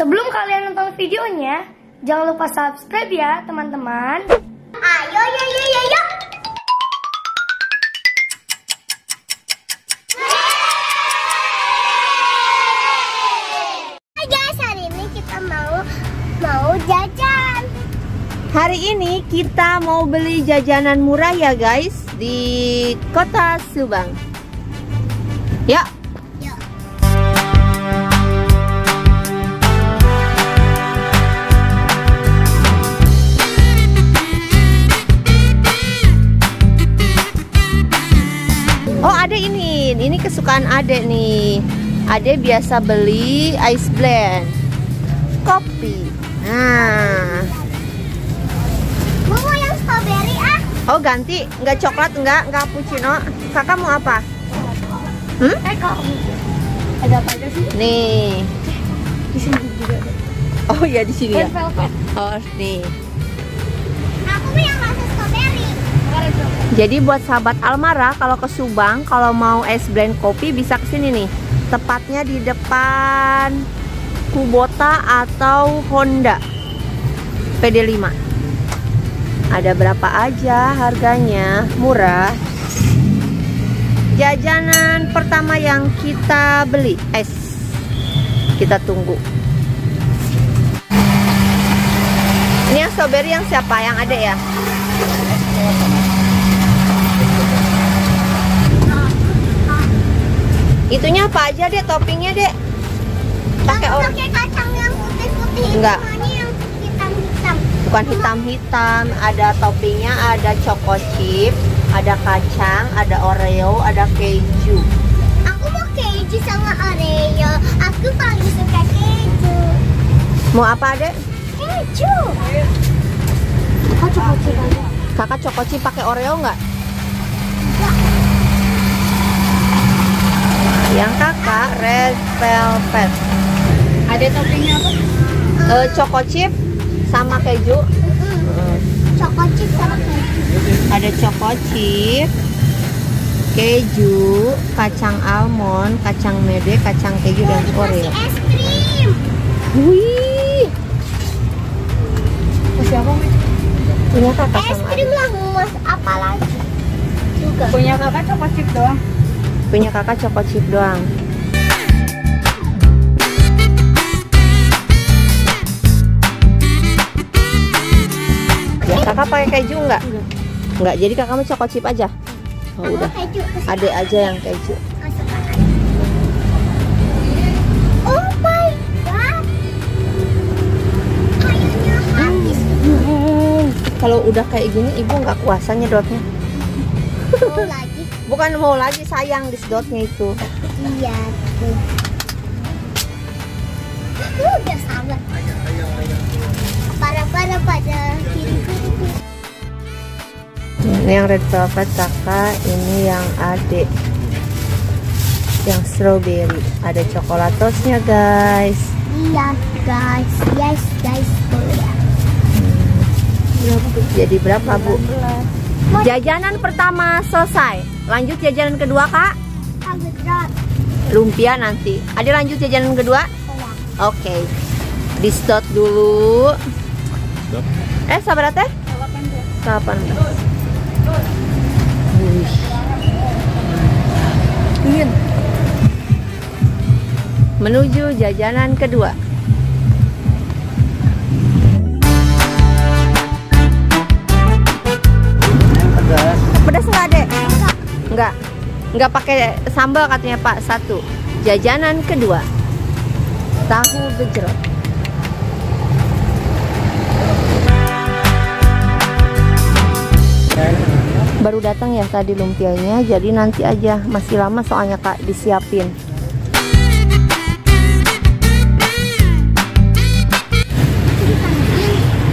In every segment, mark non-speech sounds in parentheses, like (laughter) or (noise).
Sebelum kalian nonton videonya, jangan lupa subscribe ya teman-teman. Ayo, yo, yo, yo, yo. Hai guys, hari ini kita mau mau jajan. Hari ini kita mau beli jajanan murah ya guys di kota Subang. Kesukaan Ade nih. Ade biasa beli ice blend, kopi. Nah, Mau yang strawberry ah? oh ganti, nggak coklat, nggak, nggak cappuccino. Kakak mau apa? Hmm? Eh kok ada apa aja sih? Nih. Di sini juga ada. Oh ya di sini ya. Oh nih. Aku mau yang rasa strawberry. Jadi buat sahabat Almara kalau ke Subang kalau mau es blend kopi bisa ke sini nih. Tepatnya di depan Kubota atau Honda PD5. Ada berapa aja harganya? Murah. Jajanan pertama yang kita beli es. Kita tunggu. Ini yang strawberry yang siapa? Yang ada ya? Itunya apa aja dek toppingnya dek? Pakai Aku or pakai kacang yang putih-putih. Enggak. Yang hitam-hitam. bukan hitam-hitam, ada toppingnya ada choco chip, ada kacang, ada oreo, ada keju. Aku mau keju sama Oreo. Aku paling suka keju. Mau apa dek? Keju. Oh coba coba. Kakak choco chip pakai oreo nggak? Yang kakak red velvet. Ada toppingnya apa? Eh, choco chip sama keju. Mm-mm. Choco chip sama keju. Ada choco chip, keju, kacang almond, kacang mede, kacang keju dan Dikasih oreo. es krim. Wih, Masih apa punya kakak Es krim lah mas apa lagi? Juga. Punya kakak cuma chip doang. Punya kakak choco chip doang. Ya, kakak pakai keju nggak? Nggak, jadi kakak mau choco chip aja. Oh, Aku udah. Adek aja yang keju. Oh my god. Habis. Kalau udah kayak gini, ibu nggak kuasa nyedotnya. Lagi? Bukan mau lagi sayang disedotnya itu. Iya tuh. Udah sabar. Pada. Ini yang red velvet kakak, ini yang adik. Yang strawberry. Ada coklatosnya guys. Iya guys, yes guys, boleh. Jadi berapa bu? Jajanan pertama selesai. Lanjut jajanan kedua kak. Lumpia nanti. Ada lanjut jajanan kedua? Ya. Oke. Di stop dulu. Eh sabar teh? 18. Wih. Menuju jajanan kedua. Nggak. Nggak pakai sambal katanya Pak satu. Jajanan kedua. Tahu gejrot. Baru datang ya tadi lumpianya, jadi nanti aja masih lama soalnya kak disiapin.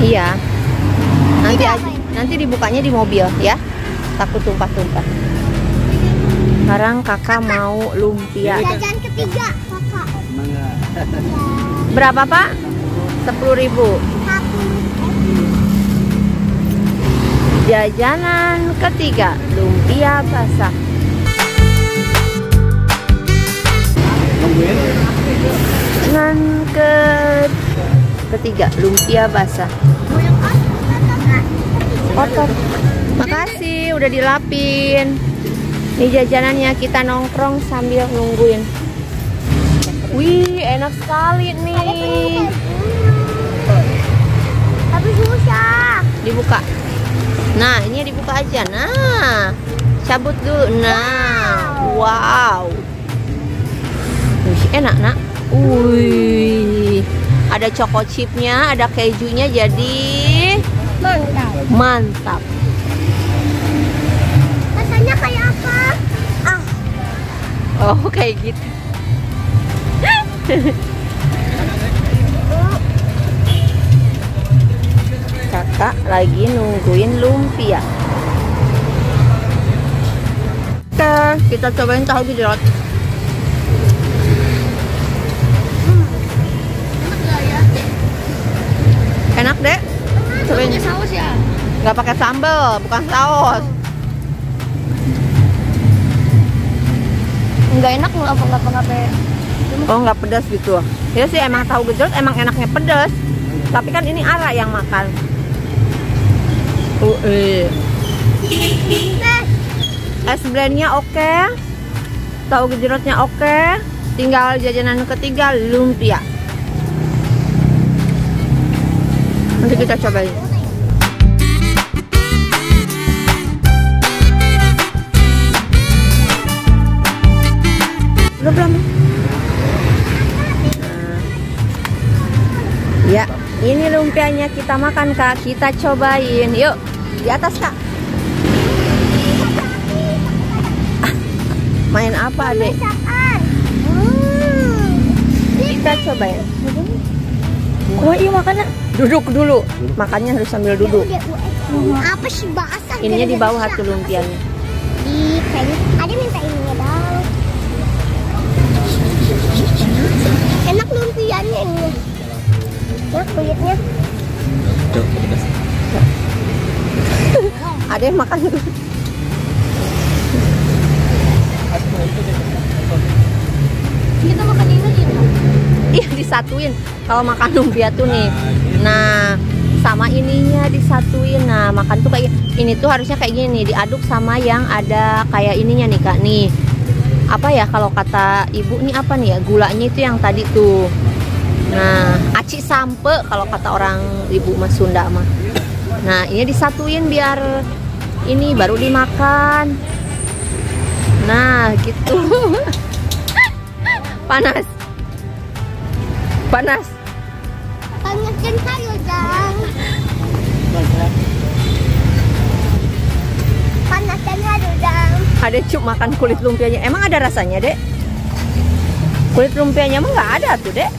Iya. Nanti aja, nanti dibukanya di mobil ya. Takut tumpah-tumpah. Sekarang kakak mau lumpia. Jajan ketiga, kakak. (laughs) Berapa pak? 10.000 ribu. Jajanan ketiga, lumpia basah. Jajanan ketiga ketiga lumpia basah kotor makasih udah dilapin ini jajanannya kita nongkrong sambil nungguin. Wih enak sekali nih. Tapi susah. dibuka. Nah ini dibuka aja. Nah cabut dulu. Nah wow. Wih, enak nak. Wih ada choco chipnya ada kejunya jadi Mantap. mantap Rasanya kayak apa? Ah, oh (laughs) kayak gitu. Kakak lagi nungguin lumpia. Oke kita cobain tahu gejrot enak deh cobain. saus ya? nggak pakai sambal bukan saus Enggak enak nggak apa nggak pakai Oh nggak pedas gitu. Ya sih emang tahu gejrot emang enaknya pedas. Tapi kan ini Ara yang makan. Uh, eh. Es blendnya oke. Tahu gejrotnya oke. Tinggal jajanan ketiga lumpia. Nanti kita cobain Belum belum Ya, ini lumpianya kita makan kak. Kita cobain. Yuk, di atas kak. (laughs) Main apa masakan. Hmm. Kita cobain. Wah iya makannya Duduk dulu. Makannya harus sambil duduk. Apa sih basah? Ininya di bawah Gara-gara tuh lumpianya. Di kayaknya ada minta ininya Enak lumpianya ini. Ya kulitnya. (laughs) Ada yang makan kita makan ini. Iya disatuin. Kalau makan lumpia tuh nih. Nah, sama ininya disatuin. Nah, makan tuh kayak ini tuh harusnya kayak gini diaduk sama yang ada kayak ininya nih Kak nih. Apa ya kalau kata ibu nih apa nih ya? Gulanya itu yang tadi tuh. Nah, aci sampe kalau kata orang ibu Mas Sunda mah. Nah, ini disatuin biar ini baru dimakan. Nah, gitu. (laughs) Panas. Panas. Panaskan kayu dong. Panaskan kayu dong. Ada cuk makan kulit lumpianya. Emang ada rasanya, Dek? Kulit lumpianya emang nggak ada tuh, Dek.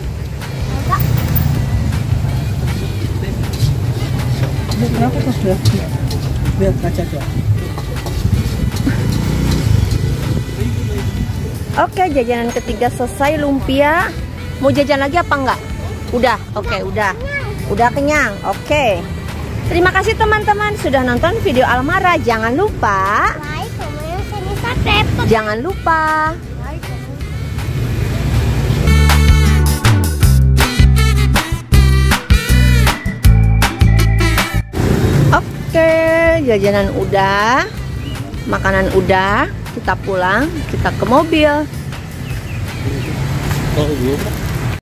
Oke, jajanan ketiga selesai lumpia. Mau jajan lagi apa enggak? Udah, oke, udah. Udah kenyang, oke. Terima kasih teman-teman sudah nonton video Almara. Jangan lupa, jangan lupa Oke, jajanan udah, makanan udah, kita pulang, kita ke mobil. Oh, iya.